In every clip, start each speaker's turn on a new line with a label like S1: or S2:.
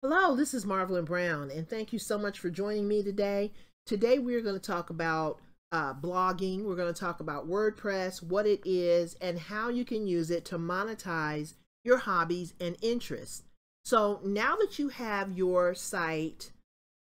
S1: Hello, this is Marvelyn Brown, and thank you so much for joining me today. Today, we're going to talk about uh, blogging. We're going to talk about WordPress, what it is, and how you can use it to monetize your hobbies and interests. So now that you have your site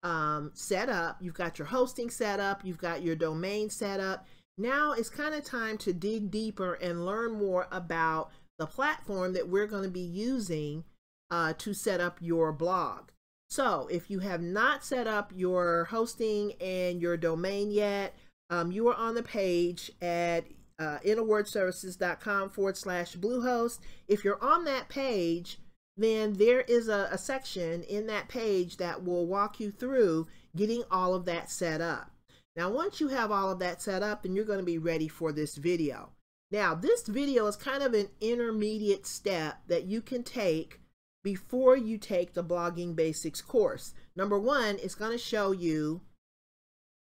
S1: um, set up, you've got your hosting set up, you've got your domain set up, now it's kind of time to dig deeper and learn more about the platform that we're going to be using uh, to set up your blog. So if you have not set up your hosting and your domain yet, um, you are on the page at uh, inawordservices.com forward slash Bluehost. If you're on that page, then there is a, a section in that page that will walk you through getting all of that set up. Now, once you have all of that set up, then you're going to be ready for this video. Now, this video is kind of an intermediate step that you can take before you take the blogging basics course. Number one, it's going to show you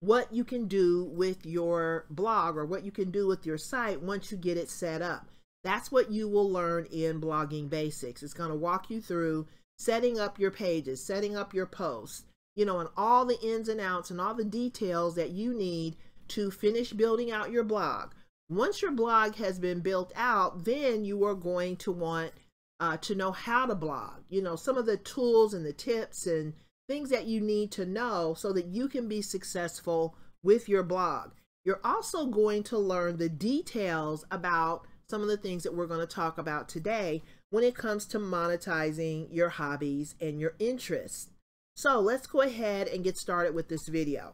S1: what you can do with your blog or what you can do with your site once you get it set up. That's what you will learn in blogging basics. It's going to walk you through setting up your pages, setting up your posts, you know, and all the ins and outs and all the details that you need to finish building out your blog. Once your blog has been built out, then you are going to want uh, to know how to blog, you know, some of the tools and the tips and things that you need to know so that you can be successful with your blog. You're also going to learn the details about some of the things that we're going to talk about today when it comes to monetizing your hobbies and your interests. So let's go ahead and get started with this video.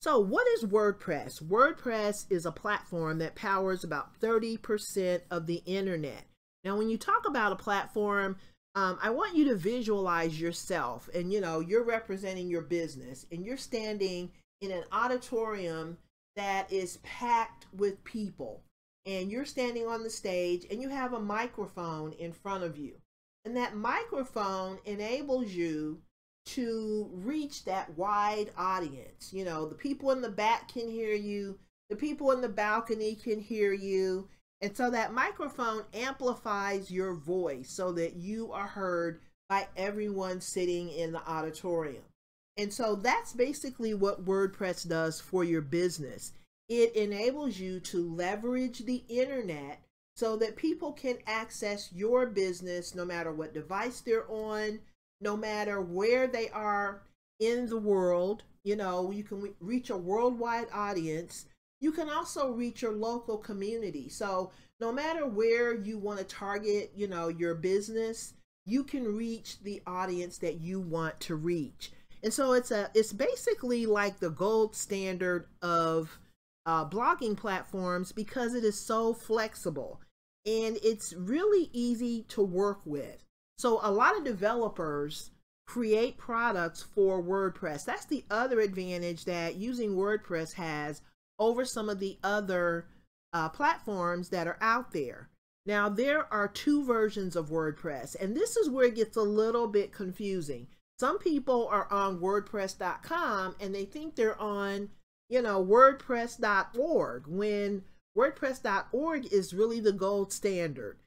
S1: So what is WordPress? WordPress is a platform that powers about 30% of the internet. Now, when you talk about a platform, um, I want you to visualize yourself and, you know, you're representing your business and you're standing in an auditorium that is packed with people and you're standing on the stage and you have a microphone in front of you. And that microphone enables you to reach that wide audience. You know, the people in the back can hear you, the people in the balcony can hear you. And so that microphone amplifies your voice so that you are heard by everyone sitting in the auditorium. And so that's basically what WordPress does for your business. It enables you to leverage the internet so that people can access your business no matter what device they're on, no matter where they are in the world. You know, you can reach a worldwide audience. You can also reach your local community. So no matter where you want to target, you know, your business, you can reach the audience that you want to reach. And so it's a it's basically like the gold standard of uh, blogging platforms because it is so flexible and it's really easy to work with. So a lot of developers create products for WordPress. That's the other advantage that using WordPress has over some of the other uh, platforms that are out there. Now, there are two versions of WordPress, and this is where it gets a little bit confusing. Some people are on WordPress.com and they think they're on, you know, WordPress.org when WordPress.org is really the gold standard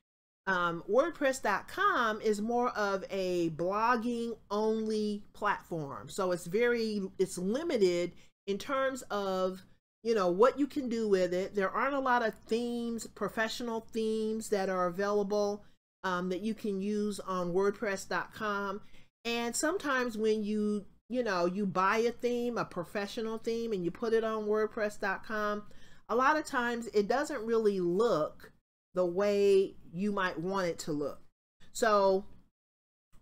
S1: um, WordPress.com is more of a blogging only platform. So it's very, it's limited in terms of, you know, what you can do with it. There aren't a lot of themes, professional themes that are available um, that you can use on WordPress.com. And sometimes when you, you know, you buy a theme, a professional theme, and you put it on WordPress.com, a lot of times it doesn't really look the way you might want it to look. So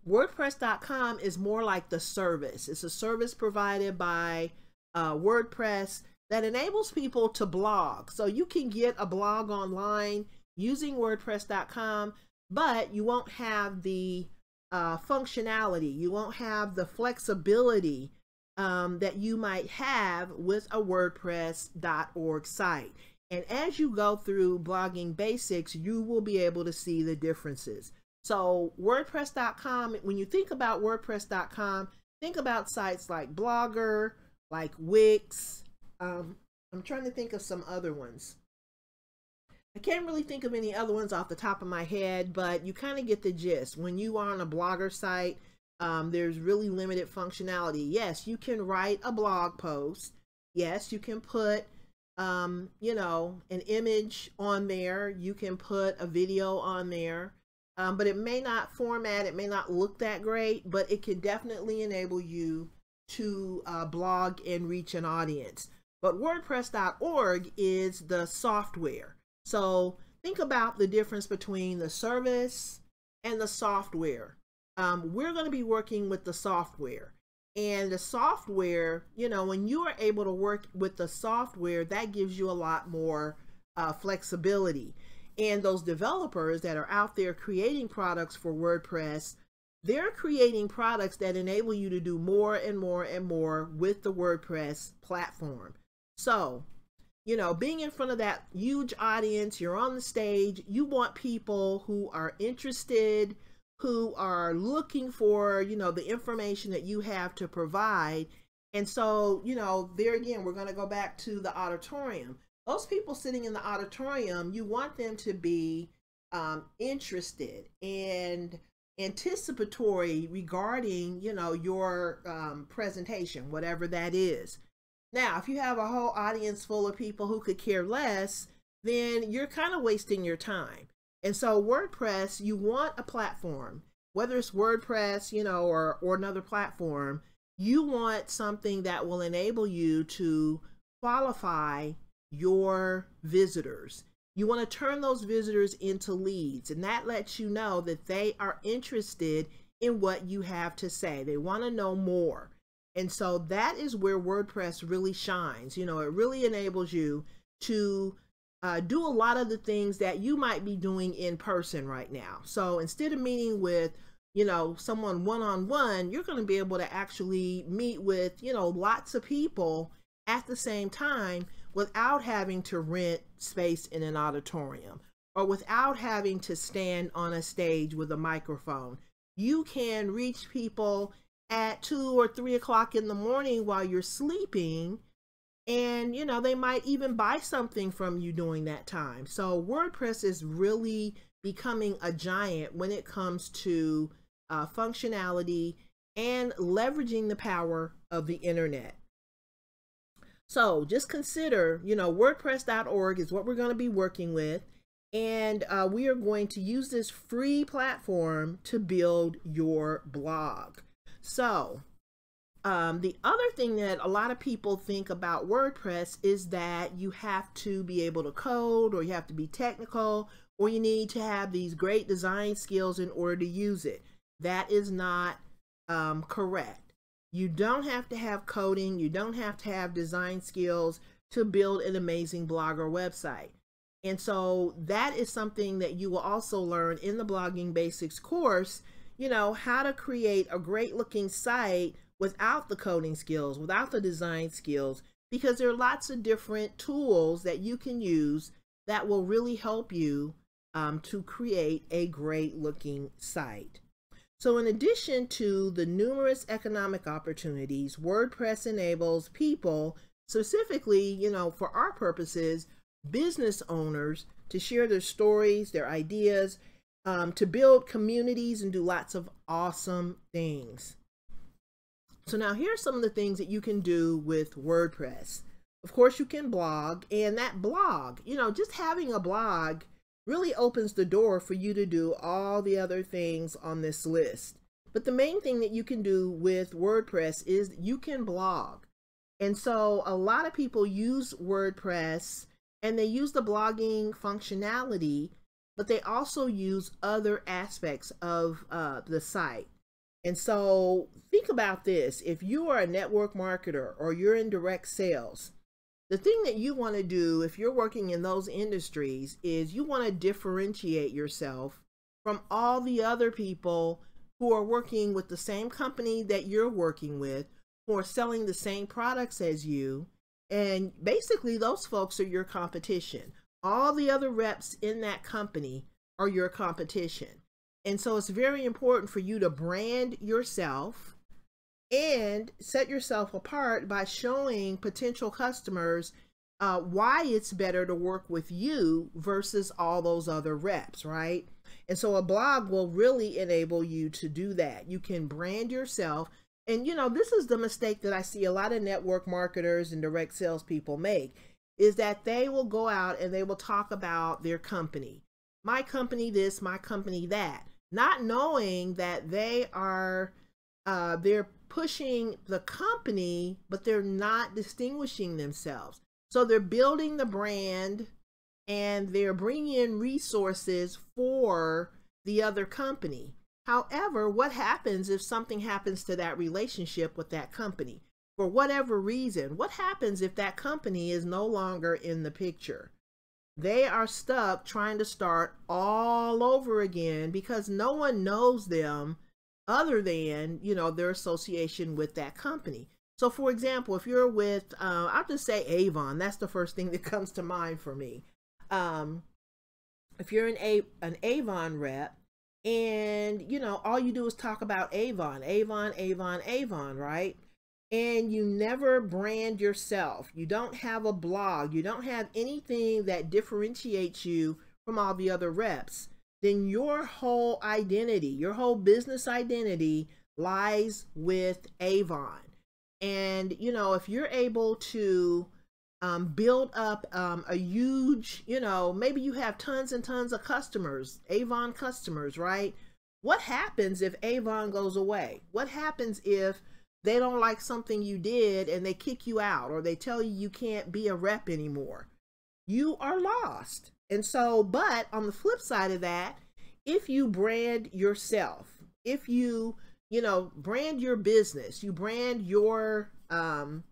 S1: WordPress.com is more like the service. It's a service provided by uh, WordPress that enables people to blog. So you can get a blog online using WordPress.com, but you won't have the uh, functionality, you won't have the flexibility um, that you might have with a WordPress.org site. And as you go through blogging basics, you will be able to see the differences. So WordPress.com, when you think about WordPress.com, think about sites like Blogger, like Wix. Um, I'm trying to think of some other ones. I can't really think of any other ones off the top of my head, but you kind of get the gist. When you are on a blogger site, um, there's really limited functionality. Yes, you can write a blog post. Yes, you can put, um, you know, an image on there. You can put a video on there. Um, but it may not format, it may not look that great, but it can definitely enable you to uh, blog and reach an audience. But WordPress.org is the software. So think about the difference between the service and the software um, we're going to be working with the software. And the software, you know, when you are able to work with the software, that gives you a lot more uh, flexibility. And those developers that are out there creating products for WordPress, they're creating products that enable you to do more and more and more with the WordPress platform. So, you know, being in front of that huge audience, you're on the stage, you want people who are interested, who are looking for, you know, the information that you have to provide. And so, you know, there again, we're going to go back to the auditorium. Those people sitting in the auditorium, you want them to be um, interested and anticipatory regarding, you know, your um, presentation, whatever that is. Now, if you have a whole audience full of people who could care less, then you're kind of wasting your time. And so WordPress, you want a platform, whether it's WordPress, you know, or, or another platform, you want something that will enable you to qualify your visitors. You want to turn those visitors into leads, and that lets you know that they are interested in what you have to say. They want to know more. And so that is where WordPress really shines. You know, it really enables you to uh, do a lot of the things that you might be doing in person right now. So instead of meeting with, you know, someone one on one, you're going to be able to actually meet with, you know, lots of people at the same time without having to rent space in an auditorium or without having to stand on a stage with a microphone. You can reach people at two or three o'clock in the morning while you're sleeping and you know they might even buy something from you during that time. So wordpress is really becoming a giant when it comes to uh, functionality and leveraging the power of the internet. So just consider you know wordpress.org is what we're going to be working with and uh, we are going to use this free platform to build your blog. So um, the other thing that a lot of people think about WordPress is that you have to be able to code or you have to be technical or you need to have these great design skills in order to use it. That is not um, correct. You don't have to have coding, you don't have to have design skills to build an amazing blog or website. And so that is something that you will also learn in the Blogging Basics course, you know, how to create a great looking site without the coding skills, without the design skills, because there are lots of different tools that you can use that will really help you um, to create a great looking site. So in addition to the numerous economic opportunities, WordPress enables people, specifically, you know, for our purposes, business owners to share their stories, their ideas, um, to build communities and do lots of awesome things. So now here's some of the things that you can do with WordPress. Of course, you can blog, and that blog, you know, just having a blog really opens the door for you to do all the other things on this list. But the main thing that you can do with WordPress is you can blog. And so a lot of people use WordPress and they use the blogging functionality, but they also use other aspects of uh, the site. And so think about this. If you are a network marketer or you're in direct sales, the thing that you want to do if you're working in those industries is you want to differentiate yourself from all the other people who are working with the same company that you're working with, who are selling the same products as you. And basically, those folks are your competition. All the other reps in that company are your competition. And so it's very important for you to brand yourself and set yourself apart by showing potential customers uh, why it's better to work with you versus all those other reps, right? And so a blog will really enable you to do that. You can brand yourself. And you know, this is the mistake that I see a lot of network marketers and direct salespeople make is that they will go out and they will talk about their company. My company this, my company that, not knowing that they are uh, they're pushing the company, but they're not distinguishing themselves. So they're building the brand and they're bringing in resources for the other company. However, what happens if something happens to that relationship with that company? For whatever reason, what happens if that company is no longer in the picture? They are stuck trying to start all over again because no one knows them other than, you know, their association with that company. So, for example, if you're with, uh, I'll just say Avon, that's the first thing that comes to mind for me. Um, if you're an, A- an Avon rep and, you know, all you do is talk about Avon, Avon, Avon, Avon, right? And you never brand yourself. You don't have a blog. You don't have anything that differentiates you from all the other reps. Then your whole identity, your whole business identity lies with Avon and, you know, if you're able to um, build up um, a huge, you know, maybe you have tons and tons of customers, Avon customers, right? What happens if Avon goes away? What happens if they don't like something you did and they kick you out or they tell you you can't be a rep anymore? You are lost. And so, but on the flip side of that, if you brand yourself, if you you know, brand your business. You brand your, um,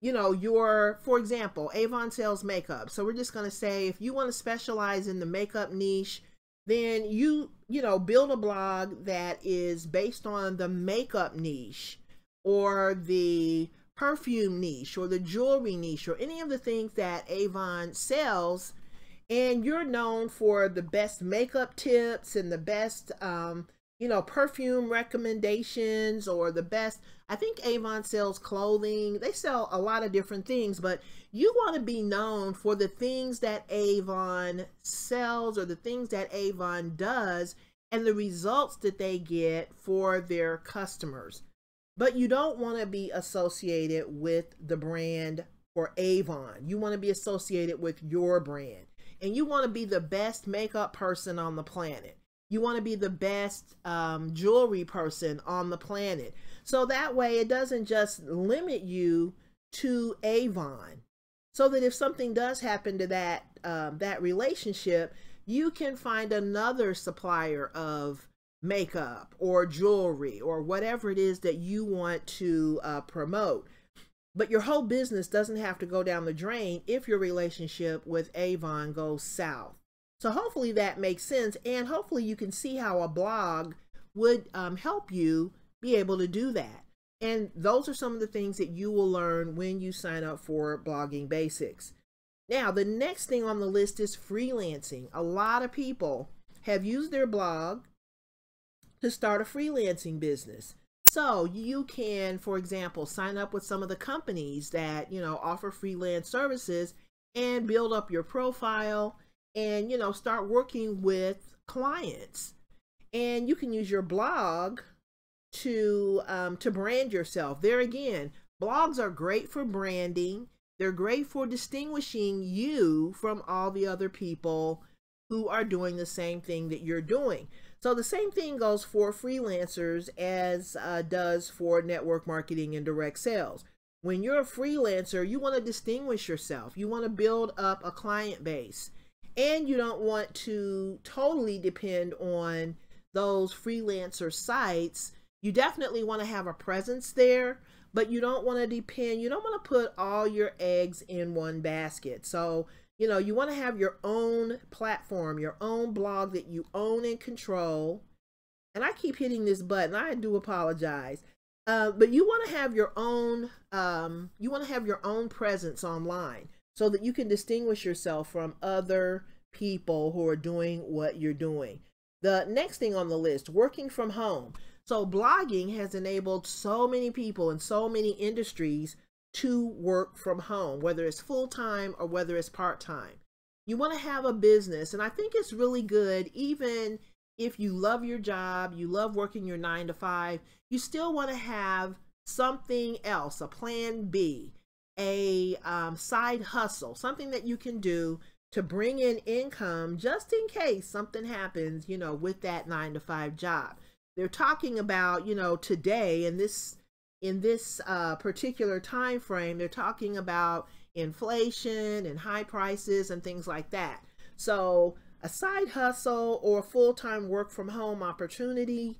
S1: you know, your, for example, Avon sells makeup. So we're just going to say if you want to specialize in the makeup niche, then you, you know, build a blog that is based on the makeup niche or the perfume niche or the jewelry niche or any of the things that Avon sells. And you're known for the best makeup tips and the best, um, you know, perfume recommendations or the best. I think Avon sells clothing. They sell a lot of different things, but you want to be known for the things that Avon sells or the things that Avon does and the results that they get for their customers. But you don't want to be associated with the brand for Avon. You want to be associated with your brand. And you want to be the best makeup person on the planet. You want to be the best um, jewelry person on the planet. So that way it doesn't just limit you to Avon. So that if something does happen to that um, that relationship, you can find another supplier of makeup or jewelry or whatever it is that you want to uh, promote. But your whole business doesn't have to go down the drain if your relationship with Avon goes south. So hopefully that makes sense. And hopefully you can see how a blog would um, help you be able to do that. And those are some of the things that you will learn when you sign up for Blogging Basics. Now, the next thing on the list is freelancing. A lot of people have used their blog to start a freelancing business. So you can, for example, sign up with some of the companies that, you know, offer freelance services and build up your profile and you know start working with clients. And you can use your blog to um, to brand yourself. There again blogs are great for branding. They're great for distinguishing you from all the other people who are doing the same thing that you're doing so the same thing goes for freelancers as uh, does for network marketing and direct sales when you're a freelancer you want to distinguish yourself you want to build up a client base and you don't want to totally depend on those freelancer sites. You definitely want to have a presence there, but you don't want to depend, you don't want to put all your eggs in one basket. So, you know, you want to have your own platform, your own blog that you own and control. And I keep hitting this button. I do apologize. Uh, but you want to have your own um, you want to have your own presence online so that you can distinguish yourself from other people who are doing what you're doing. The next thing on the list, working from home. So blogging has enabled so many people in so many industries to work from home, whether it's full time or whether it's part time. You want to have a business, and I think it's really good, even if you love your job, you love working your nine to five, you still want to have something else, a plan B, a um, side hustle, something that you can do to bring in income just in case something happens, you know, with that nine to five job. They're talking about, you know, today and this in this uh, particular time frame, they're talking about inflation and high prices and things like that. So a side hustle or full-time work from home opportunity,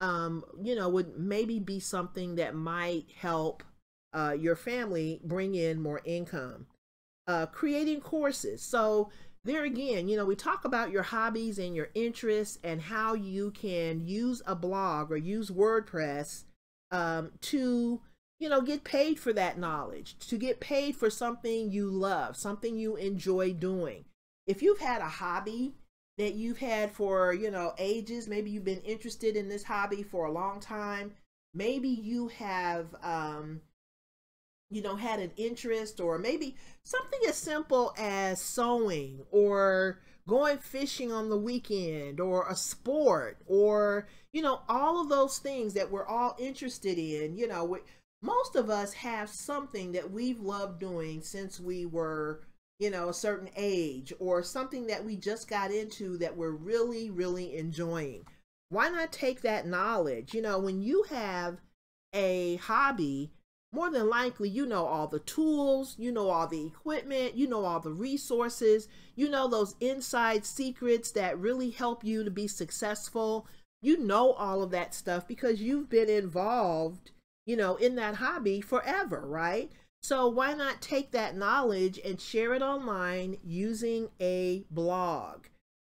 S1: um, you know, would maybe be something that might help uh, your family bring in more income. Uh, creating courses. So there again, you know, we talk about your hobbies and your interests and how you can use a blog or use WordPress um, to, you know, get paid for that knowledge, to get paid for something you love, something you enjoy doing. If you've had a hobby that you've had for, you know, ages, maybe you've been interested in this hobby for a long time, maybe you have, um, you know, had an interest, or maybe something as simple as sewing or going fishing on the weekend or a sport or, you know, all of those things that we're all interested in. You know, we, most of us have something that we've loved doing since we were, you know, a certain age or something that we just got into that we're really, really enjoying. Why not take that knowledge? You know, when you have a hobby more than likely you know all the tools, you know all the equipment, you know all the resources, you know those inside secrets that really help you to be successful. You know all of that stuff because you've been involved, you know, in that hobby forever, right? So why not take that knowledge and share it online using a blog?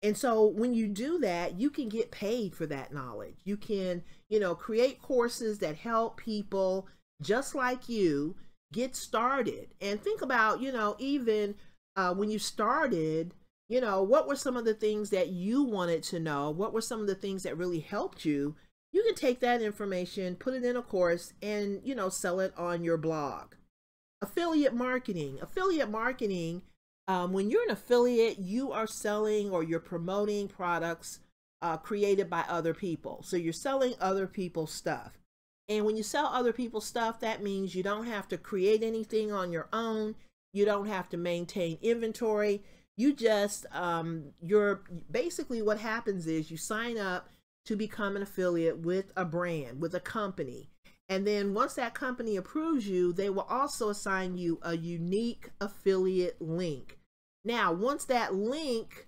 S1: And so when you do that, you can get paid for that knowledge. You can, you know, create courses that help people just like you get started. And think about you know even uh, when you started you know what were some of the things that you wanted to know? What were some of the things that really helped you? You can take that information put it in a course and you know sell it on your blog. Affiliate marketing. Affiliate marketing um, when you're an affiliate you are selling or you're promoting products uh, created by other people. So you're selling other people's stuff and when you sell other people's stuff, that means you don't have to create anything on your own. You don't have to maintain inventory. You just, um, you're basically what happens is you sign up to become an affiliate with a brand, with a company. And then once that company approves you, they will also assign you a unique affiliate link. Now, once that link,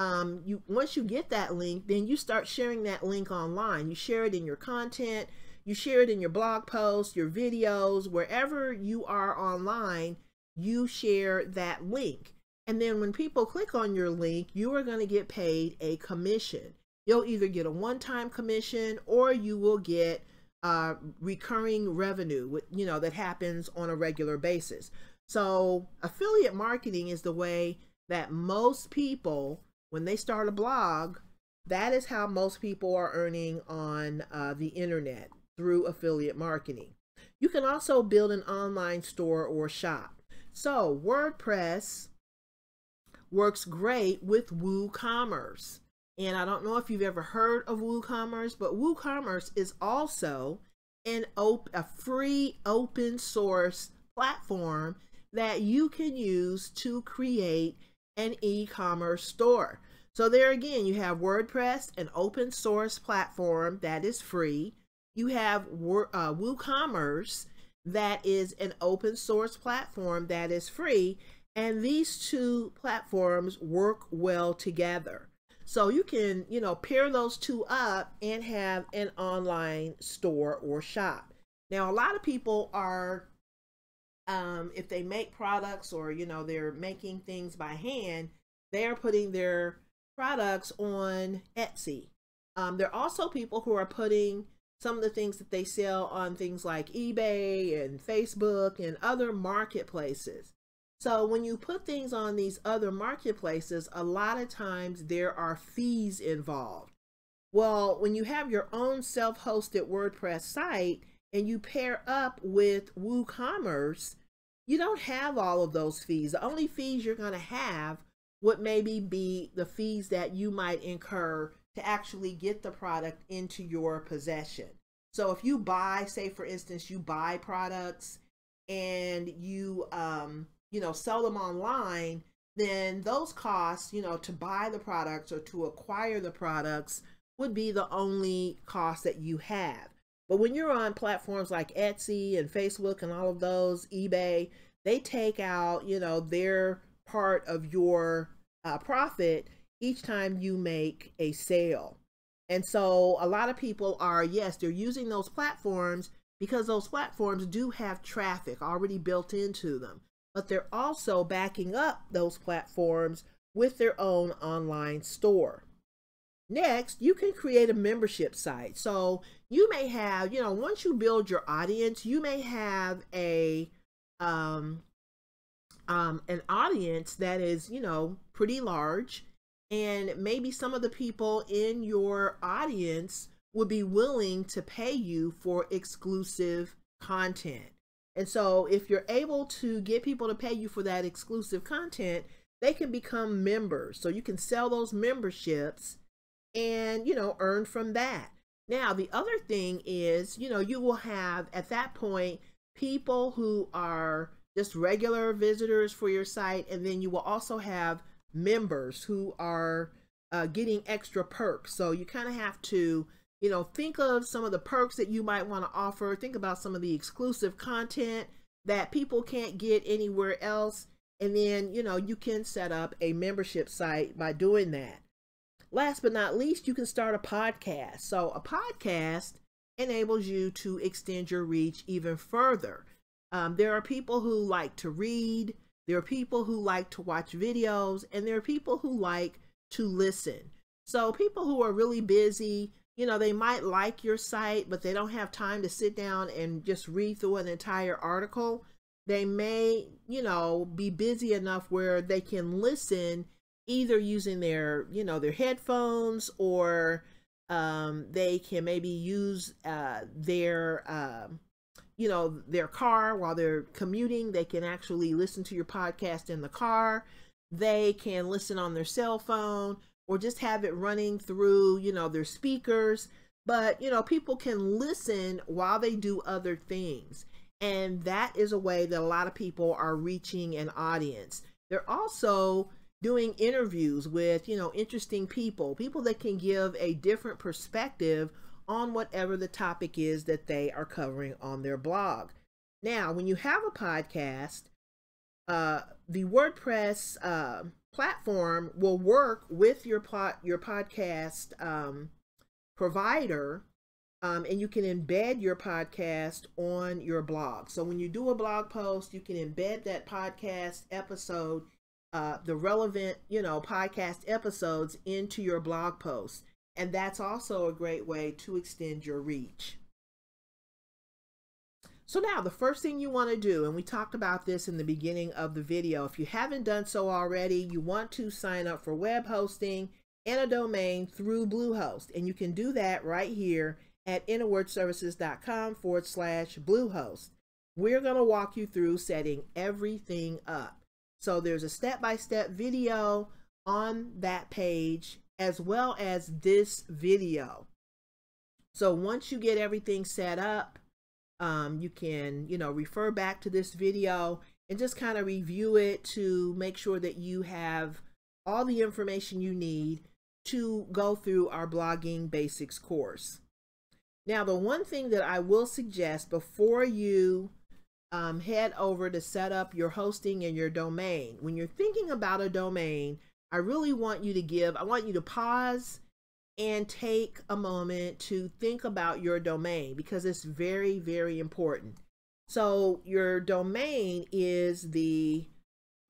S1: um, you once you get that link, then you start sharing that link online. You share it in your content you share it in your blog posts, your videos, wherever you are online, you share that link. And then when people click on your link, you are going to get paid a commission. You'll either get a one-time commission or you will get uh, recurring revenue, you know, that happens on a regular basis. So affiliate marketing is the way that most people, when they start a blog, that is how most people are earning on uh, the internet through affiliate marketing. You can also build an online store or shop. So WordPress works great with WooCommerce. And I don't know if you've ever heard of WooCommerce, but WooCommerce is also an op a free open source platform that you can use to create an e-commerce store. So there again, you have WordPress, an open source platform that is free you have uh, WooCommerce that is an open source platform that is free. And these two platforms work well together. So you can, you know, pair those two up and have an online store or shop. Now, a lot of people are, um, if they make products or, you know, they're making things by hand, they're putting their products on Etsy. Um, there are also people who are putting some of the things that they sell on things like eBay and Facebook and other marketplaces. So when you put things on these other marketplaces, a lot of times there are fees involved. Well, when you have your own self-hosted WordPress site and you pair up with WooCommerce, you don't have all of those fees. The only fees you're going to have would maybe be the fees that you might incur to actually get the product into your possession. So if you buy, say for instance, you buy products and you um, you know, sell them online, then those costs, you know, to buy the products or to acquire the products would be the only cost that you have. But when you're on platforms like Etsy and Facebook and all of those, eBay, they take out, you know, their part of your uh, profit each time you make a sale. And so a lot of people are, yes, they're using those platforms because those platforms do have traffic already built into them, but they're also backing up those platforms with their own online store. Next, you can create a membership site. So you may have, you know, once you build your audience, you may have a um, um, an audience that is, you know, pretty large and maybe some of the people in your audience would be willing to pay you for exclusive content. And so if you're able to get people to pay you for that exclusive content, they can become members. So you can sell those memberships and, you know, earn from that. Now, the other thing is, you know, you will have at that point people who are just regular visitors for your site, and then you will also have members who are uh, getting extra perks. So you kind of have to, you know, think of some of the perks that you might want to offer. Think about some of the exclusive content that people can't get anywhere else. And then, you know, you can set up a membership site by doing that. Last but not least, you can start a podcast. So a podcast enables you to extend your reach even further. Um, there are people who like to read, there are people who like to watch videos and there are people who like to listen. So people who are really busy, you know, they might like your site, but they don't have time to sit down and just read through an entire article. They may, you know, be busy enough where they can listen either using their, you know, their headphones or um, they can maybe use uh, their um, you know, their car while they're commuting. They can actually listen to your podcast in the car. They can listen on their cell phone or just have it running through, you know, their speakers. But, you know, people can listen while they do other things. And that is a way that a lot of people are reaching an audience. They're also doing interviews with, you know, interesting people, people that can give a different perspective on whatever the topic is that they are covering on their blog. Now, when you have a podcast, uh, the WordPress uh, platform will work with your plot your podcast um, provider, um, and you can embed your podcast on your blog. So when you do a blog post, you can embed that podcast episode, uh, the relevant you know podcast episodes into your blog post. And that's also a great way to extend your reach. So now the first thing you want to do, and we talked about this in the beginning of the video, if you haven't done so already, you want to sign up for web hosting and a domain through Bluehost. And you can do that right here at inawordservices.com forward slash Bluehost. We're going to walk you through setting everything up. So there's a step-by-step -step video on that page as well as this video. So once you get everything set up, um, you can, you know, refer back to this video and just kind of review it to make sure that you have all the information you need to go through our blogging basics course. Now, the one thing that I will suggest before you um, head over to set up your hosting and your domain, when you're thinking about a domain, I really want you to give, I want you to pause and take a moment to think about your domain because it's very, very important. So your domain is the,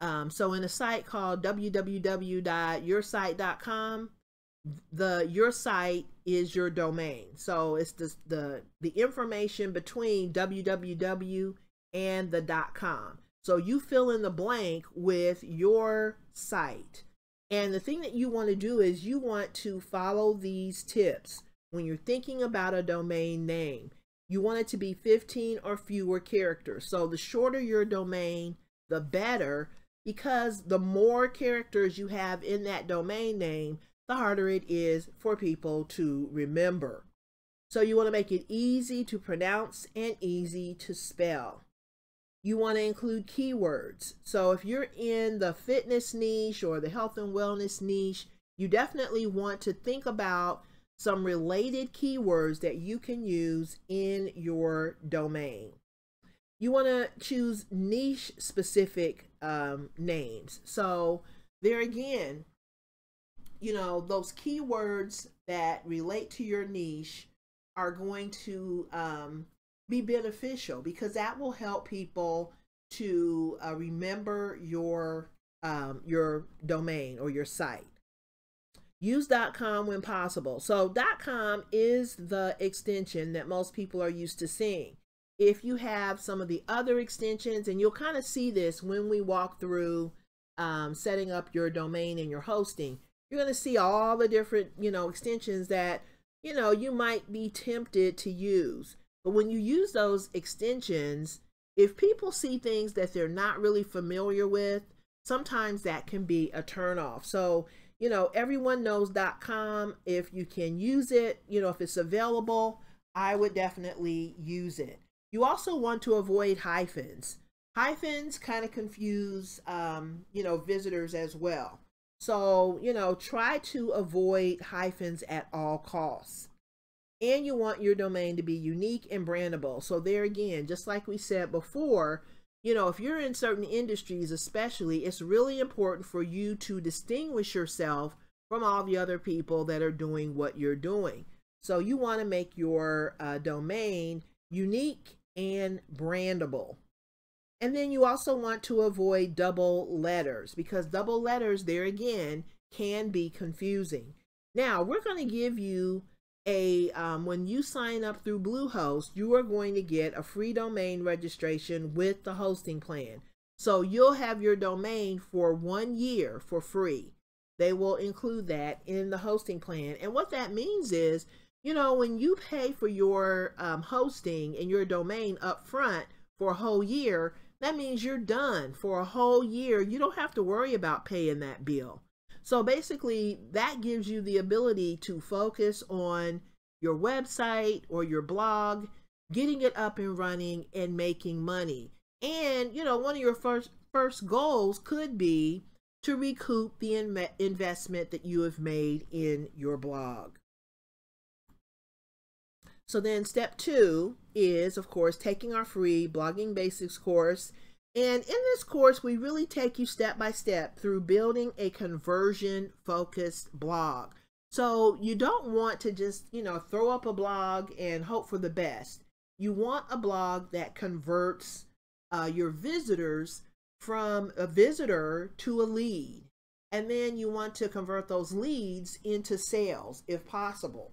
S1: um, so in a site called www.yoursite.com, the your site is your domain. So it's the, the, the information between www and the .com. So you fill in the blank with your site. And the thing that you want to do is you want to follow these tips when you're thinking about a domain name. you want it to be 15 or fewer characters. So the shorter your domain, the better, because the more characters you have in that domain name, the harder it is for people to remember. So you want to make it easy to pronounce and easy to spell. You want to include keywords. So if you're in the fitness niche or the health and wellness niche, you definitely want to think about some related keywords that you can use in your domain. You want to choose niche specific um, names. So there again, you know, those keywords that relate to your niche are going to um, be beneficial because that will help people to uh, remember your um, your domain or your site. Use .com when possible. So .com is the extension that most people are used to seeing. If you have some of the other extensions, and you'll kind of see this when we walk through um, setting up your domain and your hosting, you're going to see all the different, you know, extensions that, you know, you might be tempted to use. But when you use those extensions, if people see things that they're not really familiar with, sometimes that can be a turnoff. So you know, everyone knows.com. If you can use it, you know, if it's available, I would definitely use it. You also want to avoid hyphens. Hyphens kind of confuse, um, you know, visitors as well. So, you know, try to avoid hyphens at all costs. And you want your domain to be unique and brandable. So there again, just like we said before, you know, if you're in certain industries, especially, it's really important for you to distinguish yourself from all the other people that are doing what you're doing. So you want to make your uh, domain unique and brandable. And then you also want to avoid double letters because double letters, there again, can be confusing. Now, we're going to give you a um, when you sign up through Bluehost, you are going to get a free domain registration with the hosting plan. So you'll have your domain for one year for free. They will include that in the hosting plan. And what that means is, you know, when you pay for your um, hosting and your domain up front for a whole year, that means you're done for a whole year. You don't have to worry about paying that bill. So basically, that gives you the ability to focus on your website or your blog, getting it up and running and making money. And, you know, one of your first first goals could be to recoup the in investment that you have made in your blog. So then step two is, of course, taking our free Blogging Basics course and in this course, we really take you step by step through building a conversion focused blog. So you don't want to just, you know, throw up a blog and hope for the best. You want a blog that converts uh, your visitors from a visitor to a lead. And then you want to convert those leads into sales if possible.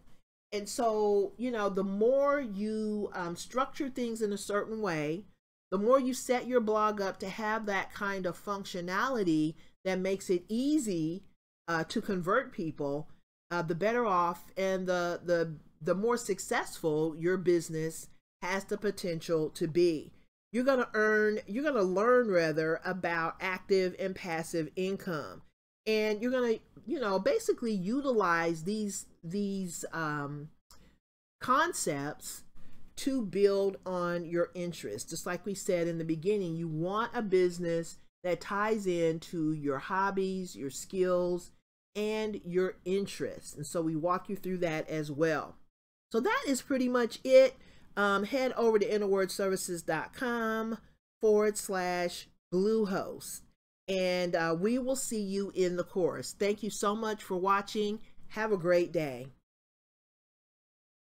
S1: And so, you know, the more you um, structure things in a certain way, the more you set your blog up to have that kind of functionality that makes it easy uh, to convert people, uh, the better off and the, the, the more successful your business has the potential to be. You're going to earn, you're going to learn rather about active and passive income. And you're going to, you know, basically utilize these, these um, concepts to build on your interests. Just like we said in the beginning, you want a business that ties into your hobbies, your skills, and your interests. And so we walk you through that as well. So that is pretty much it. Um, head over to inawordservices.com forward slash Bluehost. And uh, we will see you in the course. Thank you so much for watching. Have a great day.